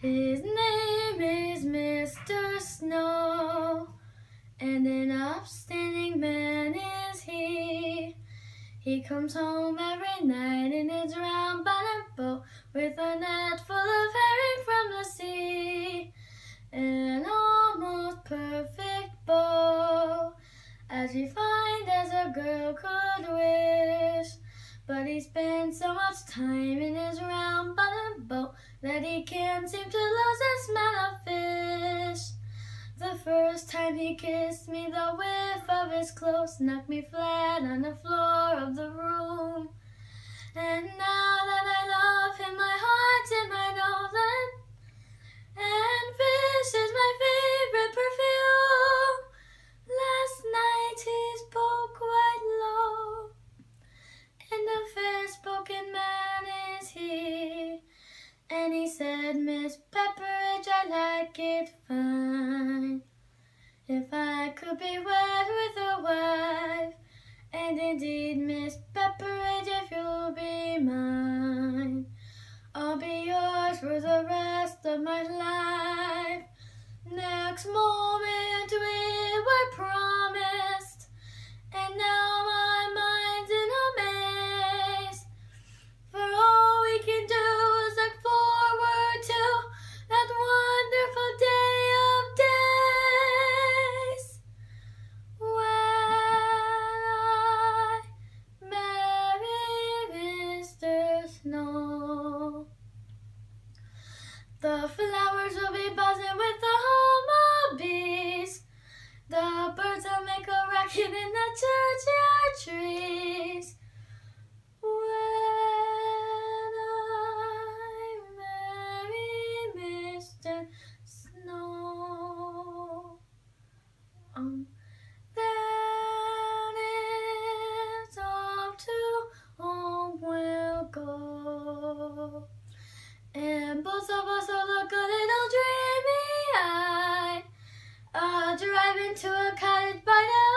His name is Mr. Snow, and an upstanding man is he. He comes home every night in his round bottom boat with a net full of herring from the sea. An almost perfect bow, as refined as a girl could wish. But he spends so much time in his round bottom boat that he can't seem to lose the smell of fish. The first time he kissed me, the whiff of his clothes knocked me flat on the floor said, Miss Pepperidge, I like it fine. If I could be wed with a wife, and indeed, Miss Pepperidge, if you'll be mine, I'll be yours for the rest of my life. Next moment we were promised, uh, driving to a cottage by the